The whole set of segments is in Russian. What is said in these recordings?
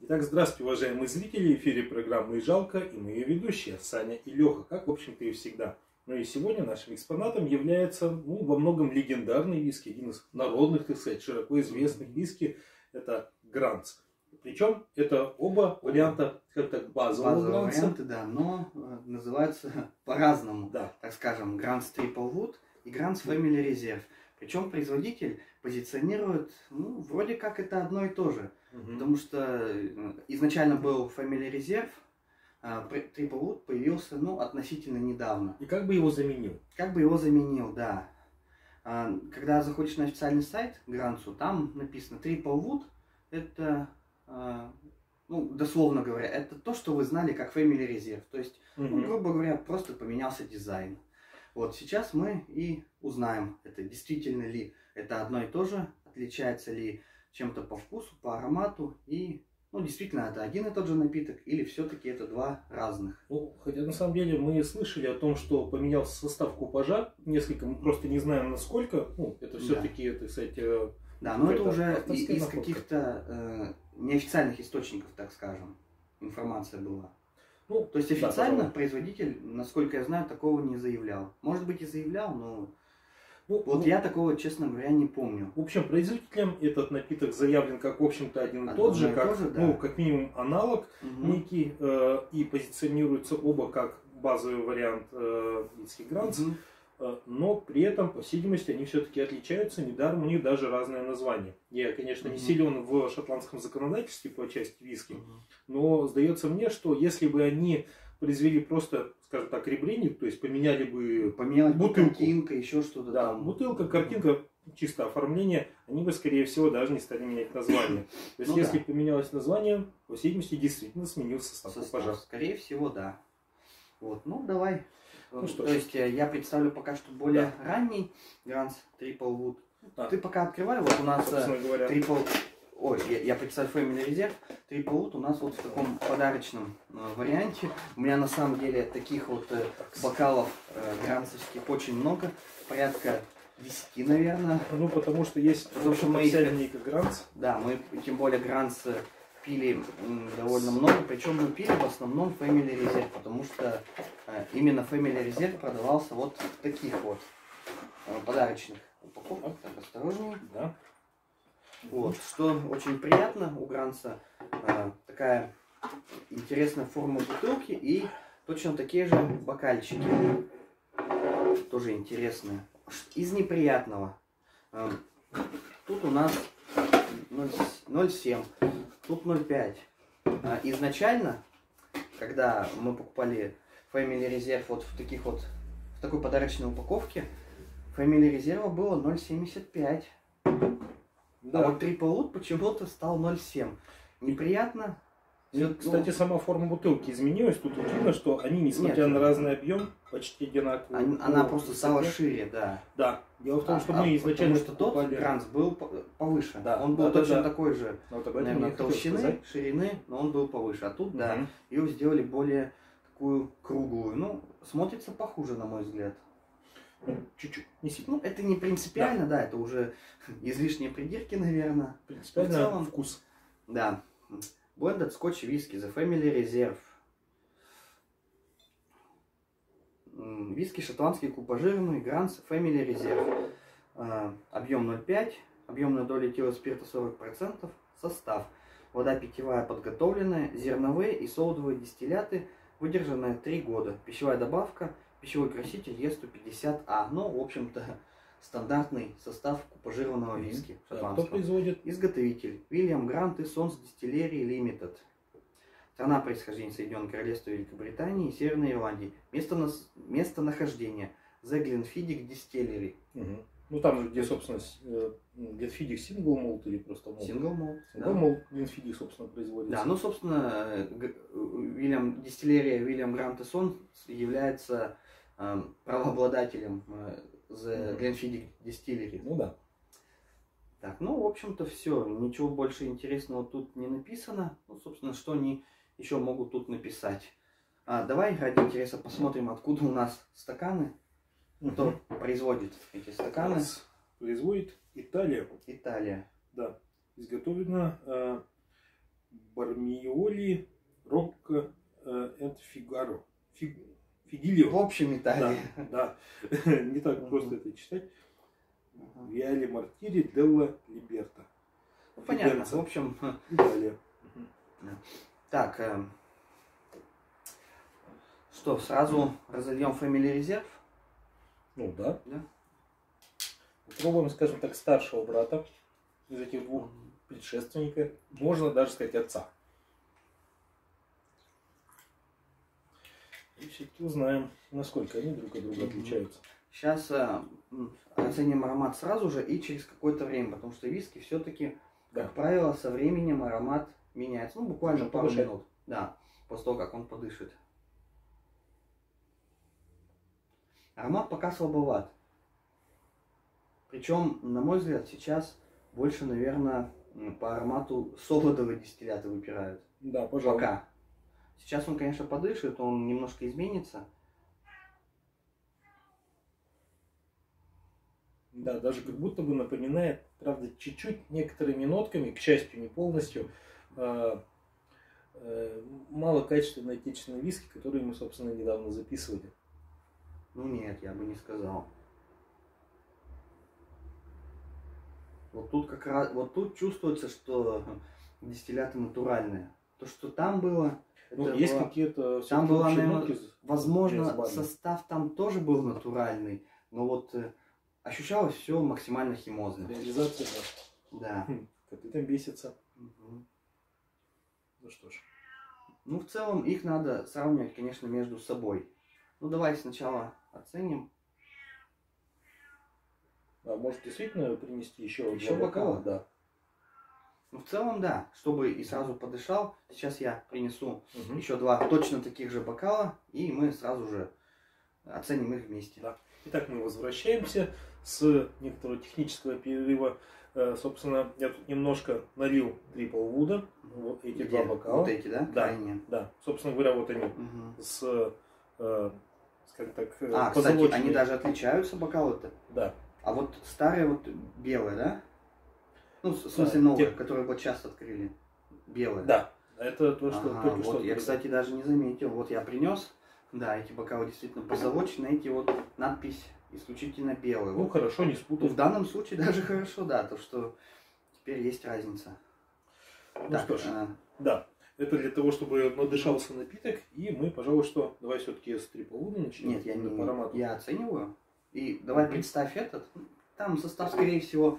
Итак, здравствуйте, уважаемые зрители. В эфире программы «Жалко» и мы ее ведущие Саня и Леха, как, в общем-то, и всегда. Ну и сегодня нашим экспонатом является ну, во многом легендарный виски, один из народных, так сказать, широко известных виски. Это Гранц. Причем это оба варианта, скажем так, базового Базовые Гранца. варианты, да, но э, называются по-разному. Да. Так скажем, Grants Triple Wood и Grants Family Reserve. Причем производитель позиционирует, ну, вроде как это одно и то же. Мгм. Потому что э, изначально был Family Reserve, а Triple Wood появился, ну, относительно недавно. И как бы его заменил? Как бы его заменил, да. А, Когда заходишь на официальный сайт Грансу, там написано Triple Wood, это, а, ну, дословно говоря, это то, что вы знали как Family Reserve. То есть, ну, Мгм. грубо говоря, просто поменялся дизайн. Вот сейчас мы и узнаем, это действительно ли это одно и то же, отличается ли чем-то по вкусу, по аромату и, ну, действительно, это один и тот же напиток или все-таки это два разных. Ну, хотя на самом деле мы слышали о том, что поменялся состав купажа несколько, мы просто не знаем насколько. Ну, это Да. все-таки, это, кстати, э, Да, но это уже из каких-то э, неофициальных источников, так скажем, информация была. ну, То есть да, официально пожалуй. производитель, насколько я знаю, такого не заявлял. Может быть и заявлял, но Ну, вот ну, я такого, честно говоря, не помню. В общем, производителем этот напиток заявлен как, в общем-то, один и тот же, как, то же, да. ну, как минимум аналог Мгм. некий, э, и позиционируются оба как базовый вариант э, виски Гранц, Мгм. э, но при этом, по всей видимости, они все-таки отличаются, недаром у них даже разное название. Я, конечно, не Мгм. силен в шотландском законодательстве по части виски, Мгм. но сдается мне, что если бы они произвели просто, скажем так, ребрендинг, то есть поменяли бы Поменялась бутылку. картинка, еще что-то Да, там. бутылка, картинка, чисто оформление, они бы, скорее всего, даже не стали менять название. То есть, Ну если да. поменялось название, по видимости, действительно сменился состав Состав. купажа. Скорее всего, да. Вот, ну давай. Ну что То ж. есть э, я представлю пока что более Да. ранний Гранс Triple Wood. А, Ты пока открывай, вот у нас э, Трипл... Ой, я, я представил Family Reserve. Трипл Wood у нас вот в таком подарочном э, варианте. У меня на самом деле таких вот э, бокалов э, гранцевских очень много. Порядка 10, наверное. ну, потому что есть Потому что мы их- Гранц. Да, мы тем более Гранц э, пили довольно много. Причем мы пили в основном Family Reserve, потому что э, именно Family Reserve продавался вот в таких вот э, подарочных упаковках. Так, осторожнее. Да. Вот, что очень приятно у Гранца, э, такая интересная форма бутылки и точно такие же бокальчики. Тоже интересные. Из неприятного. э, тут у нас 0 0,7, тут 0,5. А изначально, когда мы покупали Family Reserve вот в таких вот, в такой подарочной упаковке, Family Reserve было 0,75. Да. А вот Triple Wood почему-то стал 0,7. Неприятно. И, Всё- кстати, сама форма бутылки изменилась. Тут вот видно, что они, несмотря Нет. на разный объем, почти одинаковые. Она, она просто стала шире, да. Да. Дело в том, что А- мы а изначально потому что тот покупали- Гранц был по- повыше. Да, Он был да, да, точно да. такой же, Вот этом я наверное, толщины, сказать. ширины, но он был повыше. А тут, да, Мгм. ее сделали более такую круглую. Ну, смотрится похуже, на мой взгляд. Ну, Чуть-чуть, не сильно. Ну, это не принципиально, да, это уже излишние придирки, наверное. Принципиально В целом- вкус. Да. Blended Scotch Whisky, The Family Reserve. Виски шотландский купажированный, Гранс Family Reserve. А, Объем 0,5, объемная доля этила спирта 40%, состав. Вода питьевая подготовленная, зерновые и солодовые дистилляты, выдержанная 3 года. Пищевая добавка, пищевой краситель Е150А. Ну, в общем-то, стандартный состав купажированного виски Да, Кто производит? Изготовитель. William Grant и Sons Distillers Limited. Страна происхождения Соединенное Королевство Великобритании и Северной Ирландии. Место нас... Местонахождение. The Glenfiddich Distillery. Мгм. Ну там же, где, собственно, э, Glenfiddich single malt или просто malt? Single malt. Single malt Glenfiddich, собственно, производится. Да, ну, собственно, Вильям, дистиллерия Вильям Грант и Сон является правообладателем э, The Мгм. Glenfiddich Distillery. Ну да. Так, ну, в общем-то, все. Ничего больше интересного тут не написано. Ну, собственно, что они еще могут тут написать. А, давай, ради интереса, посмотрим, откуда у нас стаканы. Кто производит эти стаканы. Нас производит Италия. Италия. Да. Изготовлено э, Бармиоли Рокко энд Фигаро. Фигилио. В общем Италии. Да, да. не так просто это читать. Виали Мартири Делла Либерта. Ну, понятно. В общем, Италия. Так, э, что, сразу разольем фамилии резерв? Ну да. Да. Попробуем, скажем так, старшего брата из этих двух предшественника. Можно даже сказать отца. И все-таки узнаем, насколько они друг от друга отличаются. Сейчас э, оценим аромат сразу же и через какое-то время, потому что виски все-таки, Да. как правило, со временем аромат меняется. Ну, буквально Что пару повышает. минут. Да, после того, как он подышит. Аромат пока слабоват. Причем, на мой взгляд, сейчас больше, наверное, по аромату солодовые дистилляты выпирают. Да, пожалуй. Пока. Сейчас он, конечно, подышит, он немножко изменится. Да, даже как будто бы напоминает, правда, чуть-чуть некоторыми нотками, к счастью, не полностью, э, э, малокачественные отечественные виски, которые мы, собственно, недавно записывали. Ну нет, я бы не сказал. Вот тут как раз, вот тут чувствуется, что дистилляты натуральные. То, что там было, Ну, это есть было- какие-то там была, наверное, возможно, состав там тоже был натуральный, но вот э, ощущалось все максимально химозно. Реализация, да. Да. Хм, коты там бесятся. Мгм. Ну что ж. Ну, в целом, их надо сравнивать, конечно, между собой. Ну, давай сначала оценим. А может действительно принести еще, Еще два бокала? Да. Ну, в целом, да, чтобы и сразу подышал. Сейчас я принесу Мгм. еще два точно таких же бокала, и мы сразу же оценим их вместе. Да. Итак, мы возвращаемся с некоторого технического перерыва. Э, Собственно, я тут немножко налил трипл вуда, вот эти Где? два бокала. Вот эти, да? Да. Крайние. Да, собственно говоря, вот они Мгм. с, э, скажем так, э, А, кстати, они даже отличаются, бокалы-то. Да, А вот старые вот белые, да? Ну, в Да, смысле новые, те- которые вот сейчас открыли. Белые. да, это то, что Ага, только вот что. я, говорил. кстати, даже не заметил. Вот я принес. Да, эти бокалы действительно позолочены. Эти вот надпись исключительно белые. Ну, Вот. хорошо, не Ну, спутал. в данном случае даже хорошо, да, то что теперь есть разница. Ну так, что ж, э, да, это для того, чтобы надышался напиток, и мы, пожалуй, что, давай все-таки с трипл вуда начнем. нет, я не, по аромату. я оцениваю. И давай представь этот. Там состав, скорее всего,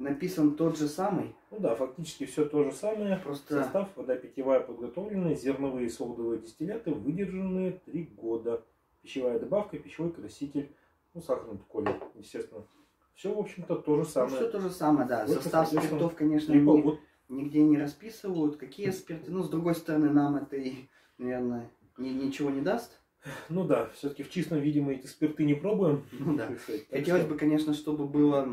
написан тот же самый. Ну да, фактически все то же самое. Просто Состав, вода питьевая подготовленная, зерновые и солодовые дистилляты, выдержанные 3 года. Пищевая добавка, пищевой краситель, ну, сахарный коля, естественно. Все, в общем-то, то же ну, самое. все то же самое, да. Вот, Состав спиртов, конечно, не- Wood. нигде не расписывают. Какие спирты. Ну, с другой стороны, нам это и, наверное, ни- ничего не даст. Ну да, все-таки в чистом виде мы эти спирты не пробуем. Ну да. сказать. Хотелось что- бы, конечно, чтобы было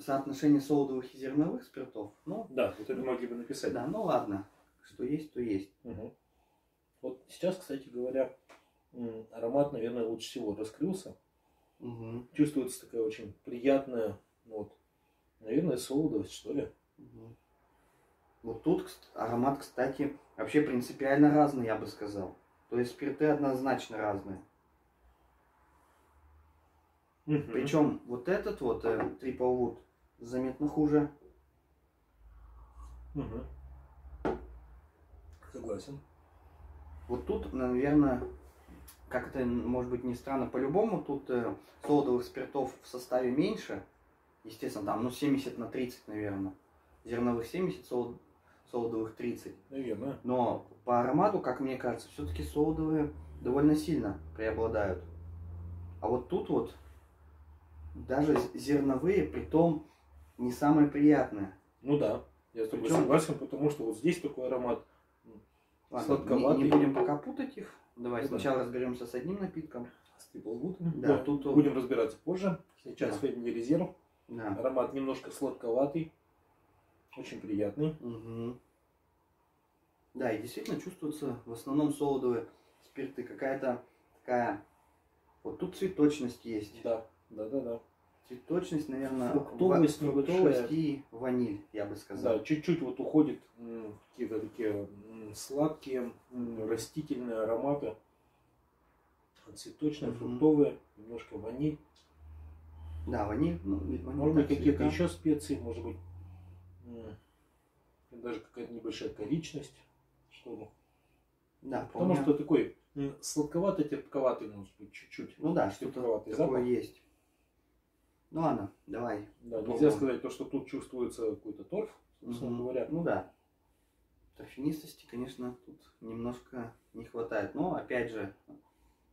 соотношение солодовых и зерновых спиртов. Ну, Да, вот это могли бы написать. да, ну ладно. Что есть, то есть. Мгм. Вот сейчас, кстати говоря, аромат, наверное, лучше всего раскрылся. Мгм, Чувствуется такая очень приятная, вот, наверное, солодовость, что ли. мгм. Вот тут аромат, кстати, вообще принципиально разный, я бы сказал. То есть спирты однозначно разные. Мгм. Причем вот этот вот э, Triple Wood заметно хуже. Мгм. Согласен. Вот тут, наверное, как это может быть не странно, по-любому тут э, солодовых спиртов в составе меньше. Естественно, там, ну, 70 на 30, наверное. Зерновых 70, солод- солодовых 30. Наверное. Но по аромату, как мне кажется, все-таки солодовые довольно сильно преобладают. А вот тут вот даже зерновые, притом не самые приятные. Ну да, я с тобой Причем- согласен, потому что вот здесь такой аромат. Ладно, Сладковатый. не, не будем пока путать их. Давай Ну да. сначала разберемся с одним напитком. с Triple Да, тут- будем разбираться позже. Сейчас Да. Family резерв. Да. Аромат немножко сладковатый. Очень приятный. Мгм. Да, и действительно чувствуются в основном солодовые спирты. Какая-то такая... Вот тут цветочность есть. Да, да, да, да. Цветочность, наверное, Фруктовость ва- фруктовость и ваниль, я бы сказал. Да, чуть-чуть вот уходит какие-то такие сладкие растительные ароматы. Цветочные, Мгм. фруктовые, немножко ваниль. Да, ваниль. ну, ваниль Может быть, какие-то еще специи, может быть, даже какая-то небольшая коричность, что ли. Да, Потому что такой м, сладковатый-терпковатый, может быть, чуть-чуть. Ну да, что-то терпковатый такое запах. есть. Ну ладно, давай. Да, Попробуем. нельзя сказать то, что тут чувствуется какой-то торф, собственно Мгм. говоря. Ну да. Торфянистости, конечно, тут немножко не хватает. Но, опять же,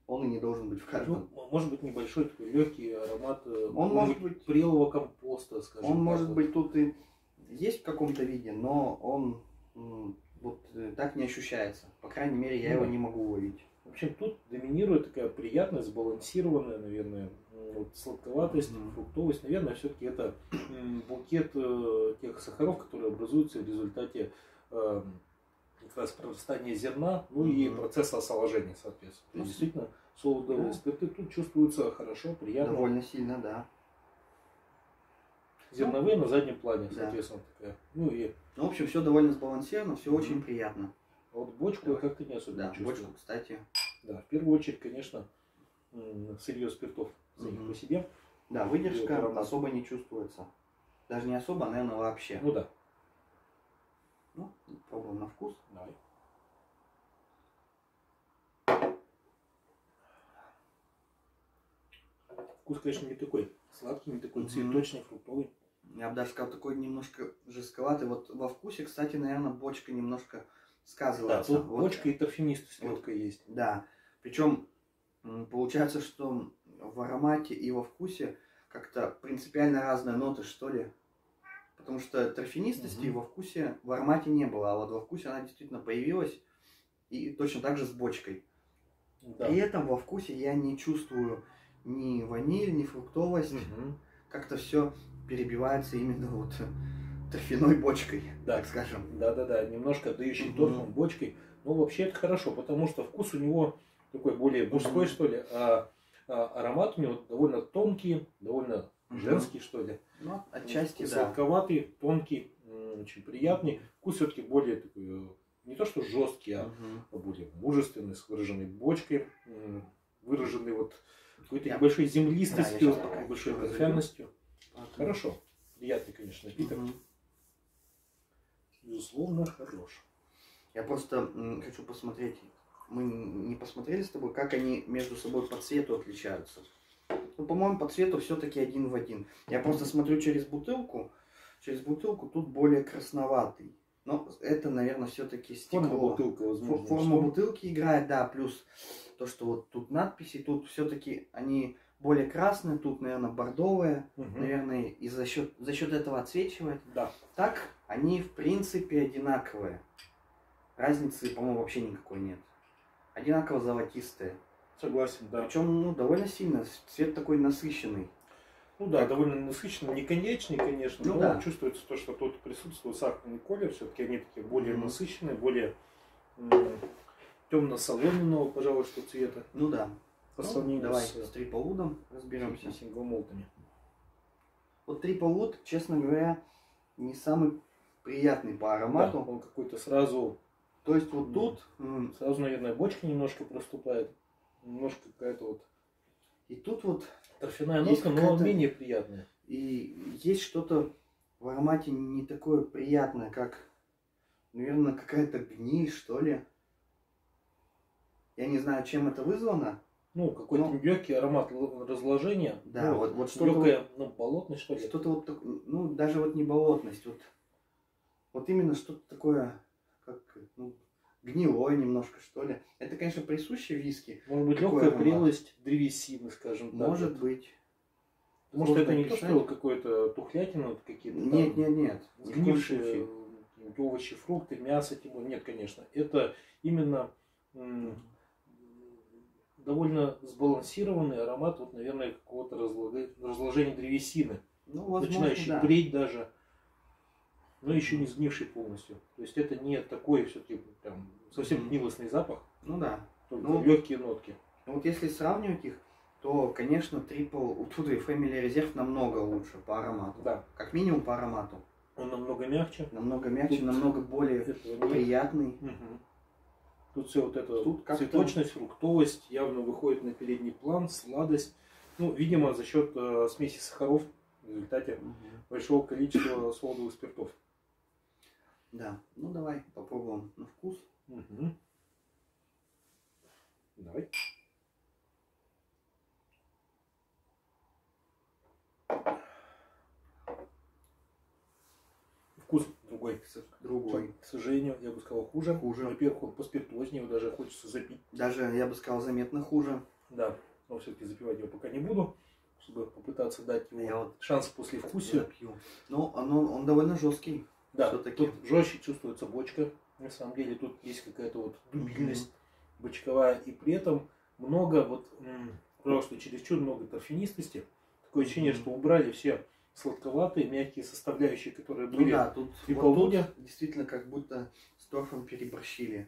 он и не должен быть в каждом. Ну, может быть, небольшой такой легкий аромат э, Он может быть- прелого компоста, скажем Он так. может вот. быть тут и есть в каком-то виде, но он вот э, так не ощущается. По крайней мере, я Ну его да. не могу уловить. В общем, тут доминирует такая приятная, сбалансированная, наверное, вот сладковатость, Мгм. фруктовость. Наверное, все-таки это букет э, тех сахаров, которые образуются в результате э, как раз прорастания зерна, ну и Мгм. процесса осоложения, соответственно. Ну, есть, действительно, солодовые ну, спирты тут чувствуются хорошо, приятно. Довольно сильно, да. Зерновые на заднем плане, Да. соответственно, такая. Ну и Ну, в общем, все довольно сбалансировано, все Мгм. очень приятно. а вот бочку я как-то не особенно Да, чувствую. бочку, кстати. Да, в первую очередь, конечно, сырье спиртов самих по себе. Да, выдержка аромат. особо не чувствуется. Даже не особо, наверное, вообще. Ну да, Ну, пробуем на вкус. давай. Вкус, конечно, не такой сладкий, не такой цветочный, фруктовый. Я бы даже сказал, такой немножко жестковатый. Вот во вкусе, кстати, наверное, бочка немножко Да, сказывается. тут Вот, бочка и торфянистость вот. легкая есть. Да. Причем получается, что в аромате и во вкусе как-то принципиально разные ноты, что ли. Потому что торфянистости Мгм. во вкусе в аромате не было, а вот во вкусе она действительно появилась. И точно так же с бочкой. Да. При этом во вкусе я не чувствую ни ваниль, ни фруктовость. Мгм. Как-то все перебивается именно вот торфяной бочкой, Да. так скажем. Да-да-да, немножко отдающий Мгм. торфом, бочкой. Но вообще это хорошо, потому что вкус у него такой более мужской, Мгм. что ли, а, а аромат у него довольно тонкий, довольно Мгм. женский, что ли. Ну, отчасти, да. Сладковатый, тонкий, очень приятный. Вкус все-таки более такой, э, не то что жесткий, а Мгм. более мужественный, с выраженной бочкой, выраженный вот какой-то Я- небольшой Да, землистостью, пока небольшой торфяностью. Хорошо. Приятный, конечно, напиток. Мгм. Безусловно, хорош. Я просто хочу посмотреть. Мы не посмотрели с тобой, как они между собой по цвету отличаются. Ну, по-моему, по цвету все-таки один в один. Я просто смотрю через бутылку. Через бутылку тут более красноватый. Но это, наверное, все-таки Форма стекло. бутылка, Фо- возможно. Форма что? бутылки играет, да, плюс то, что вот тут надписи, тут все-таки они более красные, тут, наверное, бордовые, Мгм. наверное, и за счет, за счет этого отсвечивает. Да. Так, они в принципе одинаковые. Разницы, по-моему, вообще никакой нет. Одинаково золотистые. Согласен, да. Причем, ну, довольно сильно. Цвет такой насыщенный. Ну да, Так. довольно насыщенно, не конечный, конечно, Ну но да. чувствуется то, что тут присутствует сахарный колер, все-таки они такие более Мгм. насыщенные, более темно-соломенного, пожалуй, что цвета Ну да. По Ну, сравнению давай с с триплвудом разберемся. синглмолтами. Вот триплвуд, честно говоря, не самый приятный по Да, аромату. он какой-то сразу, То есть вот тут сразу, наверное, бочка немножко проступает, немножко какая-то вот и тут вот торфяная нотка, но менее приятная. и есть что-то в аромате не такое приятное, как, наверное, какая-то гниль, что ли. Я не знаю, чем это вызвано. Ну, какой-то Ну. легкий аромат разложения. Да, ну, вот, вот что-то вот- легкая, ну, болотность, что ли. Что-то вот, так- ну, даже вот не болотность, вот, вот именно что-то такое, как, ну, гнилое немножко, что ли. Это, конечно, присуще виски, Может быть, легкая аромат? прелость древесины, скажем так. может вот. быть. Может, это Сложно не то, что какое-то тухлятина, вот какие-то там Нет, нет, нет, коем сгнившие овощи, фрукты, мясо, тем более. Нет, конечно. Это именно довольно сбалансированный аромат, вот, наверное, какого-то разложения древесины. Ну, возможно, начинающий да. преть даже, но еще не сгнивший полностью. То есть это не такой все-таки прям совсем Мгм. гнилостный запах, Ну да. только Ну, легкие нотки. Ну, Вот если сравнивать их, то конечно, Triple тут и Family Reserve намного лучше по аромату. Да, Как минимум по аромату. он намного мягче. Намного мягче, Тут намного более приятный. Мгм. Тут все вот это Тут цветочность, фруктовость явно выходит на передний план, сладость. Ну, видимо, за счет э, смеси сахаров в результате большого количества солодовых спиртов. Да, ну давай попробуем на вкус. Мгм. Давай. Вкус другой. Другой. К сожалению, я бы сказал, хуже. Хуже. Во-первых, он поспиртуознее, его даже хочется запить. Даже, я бы сказал, заметно хуже. Да, но все-таки запивать его пока не буду, чтобы попытаться дать ему Я вот шанс после вкуса. Но оно, он довольно жесткий. Да, всё-таки. тут жестче чувствуется бочка. На самом деле тут есть какая-то вот дубильность бочковая. И при этом много вот просто чересчур много торфянистости. Такое ощущение, Мгм. что убрали все сладковатые, мягкие составляющие, которые Ну были. да, тут и вот тут действительно как будто с торфом переборщили.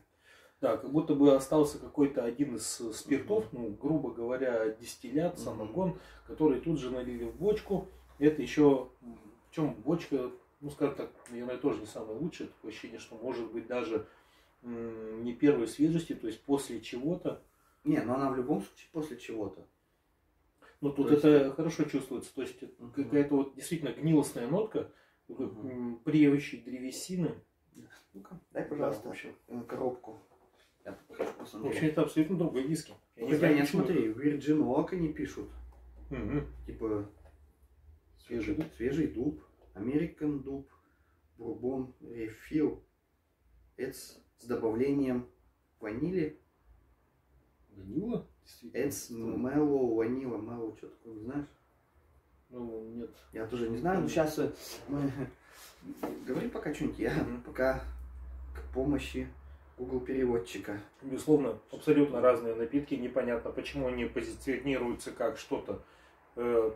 Да, как будто бы остался какой-то один из э, спиртов, ну, грубо говоря, дистиллят, самогон, который тут же налили в бочку. Это еще, в чем бочка, ну, скажем так, наверное, тоже не самое лучшее. Такое ощущение, что может быть даже не первой свежести, то есть после чего-то. Не, но она в любом случае после чего-то. Ну, тут То есть- это хорошо чувствуется. То есть Мгм. какая-то вот действительно гнилостная нотка, м, преющей древесины. Ну-ка, дай, Да, пожалуйста, в общем. э, коробку. Я хочу В посмотреть. общем, это абсолютно другой виски. Я не знаю, смотри, Virgin Oak они пишут. Мгм. Типа Свежий дуб. свежий дуб, American дуб, бурбон, refill. Это с с добавлением ванили. Ванила? Действительно. Это mellow, ванила, mellow, что такое, не знаешь? Ну, нет. Я тоже не знаю, но сейчас мы... Говори пока что-нибудь, я пока к помощи Google переводчика. Безусловно, абсолютно разные напитки. Непонятно, почему они позиционируются как что-то э,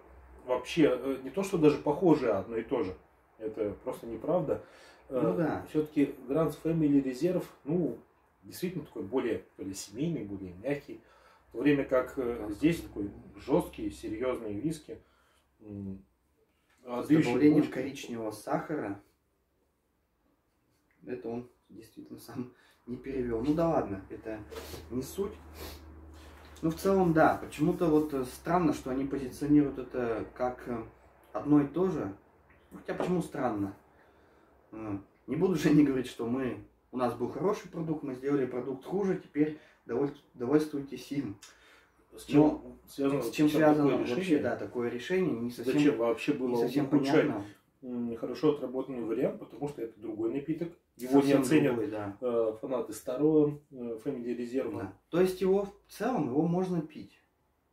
вообще э, не то, что даже похожее, а одно и то же. Это просто неправда. Ну да. Все-таки Grand Family Reserve, ну, действительно такой более, более семейный, более мягкий. В то время как э, здесь такой жесткий, серьезный виски. С добавлением бочку. коричневого сахара. Это он действительно сам не перевел. Ну да ладно, это не суть. Ну в целом да, почему-то вот э, странно, что они позиционируют это как э, одно и то же. Хотя почему странно? Не буду же не говорить, что мы у нас был хороший продукт, мы сделали продукт хуже, теперь доволь- довольствуйтесь им. С чем Но связано, С чем связано такое вообще, решение? да, такое решение, не совсем, Зачем вообще не было совсем ухудшать понятно. хорошо отработанный вариант, потому что это другой напиток. Его Совсем не оценят другой, да. э, фанаты старого э, Family Reserve. Да. То есть его в целом его можно пить.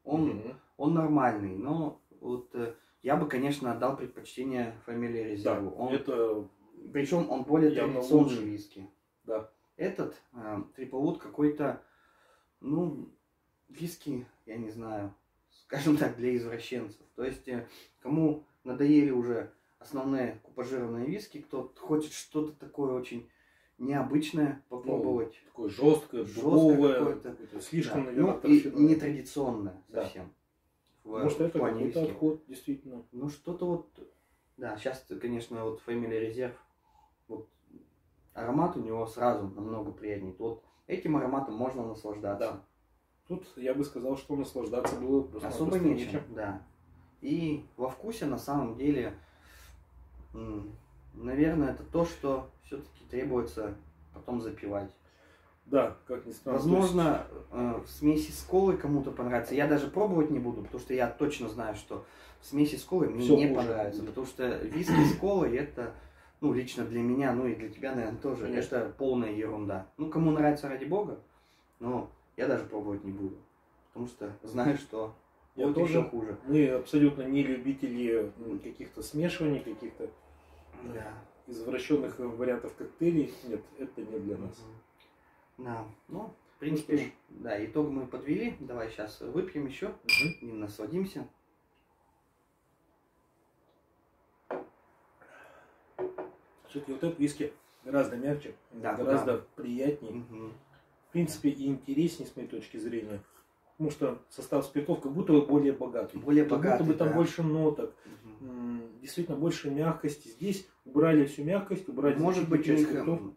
Он, Мгм. он нормальный, но вот э, я бы, конечно, отдал предпочтение Family Да, Reserve. Он, это Причем он более традиционный лучше. виски. Да. Этот э, Трипл какой-то, ну, виски, я не знаю, скажем так, для извращенцев. То есть, э, кому надоели уже основные купажированные виски, кто хочет что-то такое очень необычное попробовать. такое жесткое, Жесткое какое-то. слишком, Да. наверное, ну, и, нетрадиционное Да. совсем. В- Может, в это плане какой-то виски. отход, действительно. Ну, что-то вот... Да, сейчас, конечно, вот Family Reserve, вот аромат у него сразу намного приятнее. Вот этим ароматом можно наслаждаться. Да. Тут я бы сказал, что наслаждаться было просто Особо нечем, да. И во вкусе на самом деле, наверное, это то, что все-таки требуется потом запивать. Да, как ни странно. Возможно, э, в смеси с колой кому-то понравится. Я даже пробовать не буду, потому что я точно знаю, что в смеси с колой мне Всё не хуже понравится. Потому что виски с колой это, ну, лично для меня, ну и для тебя, наверное, тоже, Конечно. это полная ерунда. Ну, кому нравится, ради бога, но я даже пробовать не буду. Потому что знаю, что Я будет тоже. еще хуже. Мы абсолютно не любители каких-то смешиваний, каких-то Да. извращенных э, вариантов коктейлей. Нет, это не для нас. Да, ну, в Ну принципе, ж. да, итог мы подвели. Давай сейчас выпьем еще Мгм. и насладимся. Все-таки вот этот виски гораздо мягче, Да, гораздо приятнее. Мгм. В принципе, и интереснее с моей точки зрения. Потому что состав спиртов как будто бы более богатый. Более как богатый, будто бы там да. больше ноток, м, действительно больше мягкости. Здесь убрали всю мягкость, убрали Может быть, у часть них, спиртов. м,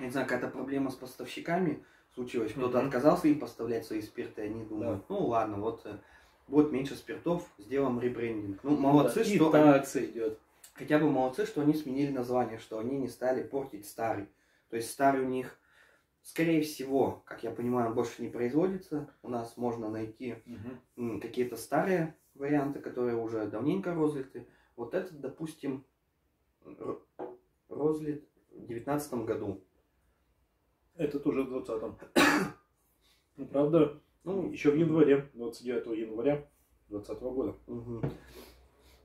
я не знаю, какая-то проблема с поставщиками случилась. Кто-то Мгм. отказался им поставлять свои спирты, и они думают, ну ладно, вот э, будет меньше спиртов, сделаем ребрендинг. Ну, молодцы, Да, и что они- такса идет. Хотя бы молодцы, что они сменили название, что они не стали портить старый. То есть старый у них, скорее всего, как я понимаю, он больше не производится. У нас можно найти м, какие-то старые варианты, которые уже давненько розлиты. Вот этот, допустим, розлит в девятнадцатом году. Это тоже в 20-м. Ну, правда, Ну, еще в январе, 29 января 2020 года. Мгм.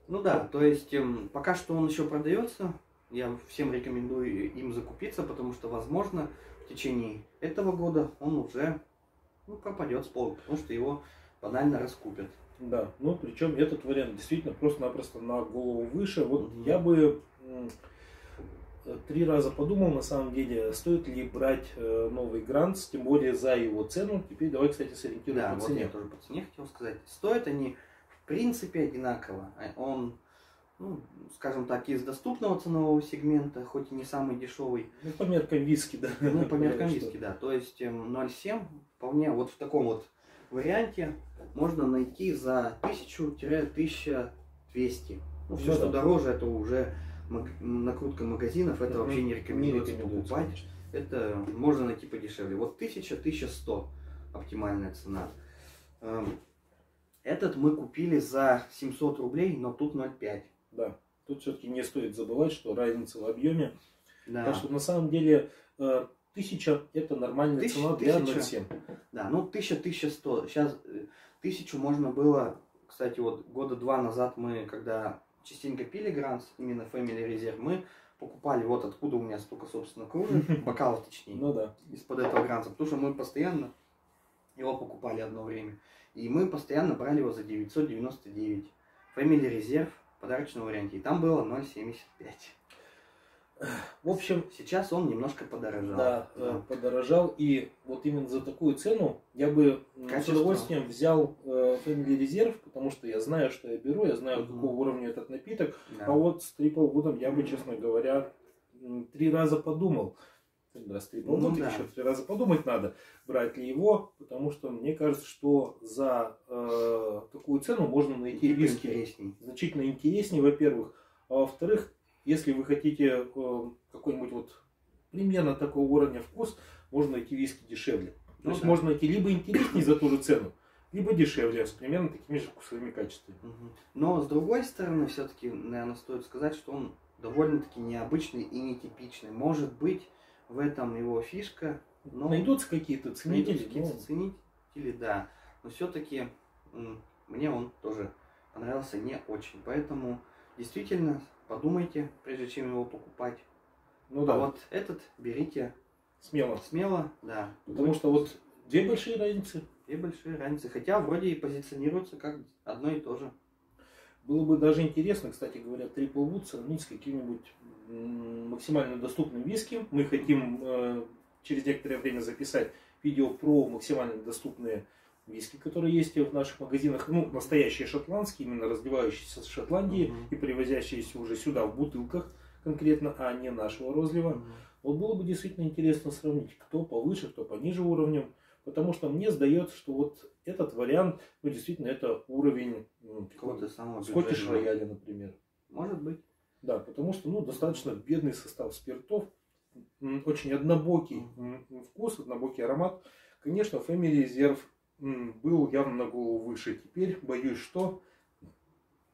Ну да, то есть эм, пока что он еще продается. Я всем рекомендую им закупиться, потому что, возможно, в течение этого года он уже ну, пропадет с полок, потому что его банально раскупят. Да, ну причем этот вариант действительно просто-напросто на голову выше. Вот Мгм. я бы э, три раза подумал, на самом деле, стоит ли брать э, новый Грантс, тем более за его цену. Теперь давай, кстати, сориентируем Да, по вот цене. я тоже по цене хотел сказать. Стоят они, принципе, одинаково. Он, ну, скажем так, из доступного ценового сегмента, хоть и не самый дешевый, Ну, по меркам виски, да. Ну, по меркам виски, да. То есть эм, 0,7 вполне вот в таком вот варианте можно найти за 1000-1200. Ну, все, Ну что да. дороже, это уже накрутка магазинов, это Мгм. вообще не рекомендуется рекомендуется, покупать. конечно. Это можно найти подешевле. Вот 1000-1100 оптимальная цена. Этот мы купили за 700 рублей, но тут 0,5. Да. Тут все-таки не стоит забывать, что разница в объеме. Да. Так что на самом деле э, тысяча это нормальная Тысяча- цена для тысяча. 0,7. Да, ну 1000-1100. Сейчас тысячу можно было, кстати, вот года два назад мы, когда частенько пили Гранс, именно Family Reserve, мы покупали, вот откуда у меня столько, собственно, кружек, бокалов точнее, Ну да. из-под этого Гранса, потому что мы постоянно его покупали одно время. И мы постоянно брали его за 999. Family Reserve в подарочном варианте. И там было 0,75. В общем, Сейчас он немножко подорожал. да, э, подорожал. И вот именно за такую цену я бы м, с Качество. удовольствием взял э, Family Reserve, потому что я знаю, что я беру, я знаю, Мгм. какого уровня этот напиток. Да. А вот с Triple Wood я бы, честно говоря, три раза подумал. Да, с Triple Ну Wood да. еще три раза подумать надо, брать ли его, потому что мне кажется, что за э, такую цену можно найти виски интересней. значительно интереснее, во-первых. А во-вторых, если вы хотите э, какой-нибудь вот примерно такого уровня вкус, можно найти виски дешевле. То Ну есть да. можно найти либо интереснее за ту же цену, либо дешевле, с примерно такими же вкусовыми качествами. Мгм. Но с другой стороны, все-таки, наверное, стоит сказать, что он довольно-таки необычный и нетипичный. Может быть, в этом его фишка. Но Найдутся какие-то ценители, найдутся какие-то ну, ценители, да. Но все-таки мне он тоже понравился не очень. Поэтому действительно подумайте, прежде чем его покупать. ну да, А вот этот берите смело. смело, да. Потому что вот две большие разницы. Две большие разницы. Хотя вроде и позиционируются как одно и то же. Было бы даже интересно, кстати говоря, Triple Wood сравнить с каким-нибудь максимально доступным виски. Мы хотим э, через некоторое время записать видео про максимально доступные виски, которые есть в наших магазинах. Ну, настоящие шотландские, именно разливающиеся с Шотландии Мгм. и привозящиеся уже сюда в бутылках конкретно, а не нашего розлива. Мгм. Вот было бы действительно интересно сравнить, кто повыше, кто пониже уровнем. Потому что мне сдается, что вот этот вариант, ну, действительно, это уровень самого Скоттиш рояля, например. Может быть. Да, потому что, ну, достаточно бедный состав спиртов, очень однобокий вкус, однобокий аромат. Конечно, Family Reserve был явно на голову выше. Теперь боюсь, что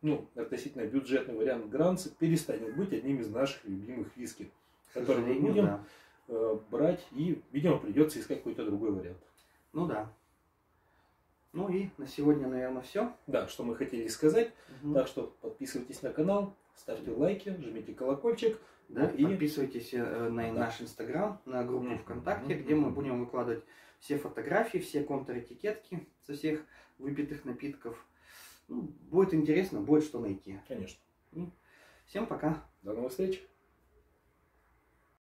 ну, относительно бюджетный вариант Гранца перестанет быть одним из наших любимых виски, который мы будем да. э, брать и, видимо, придется искать какой-то другой вариант. Ну да. Ну и на сегодня, наверное, все. Да, что мы хотели сказать. Так что подписывайтесь на канал, ставьте лайки, жмите колокольчик. Да, Ну и- подписывайтесь э, на Да. наш инстаграм, на группу Мгм. ВКонтакте, Мгм. где мы будем выкладывать все фотографии, все контр-этикетки со всех выпитых напитков. Ну, будет интересно, будет что найти. Конечно. Всем пока! До новых встреч.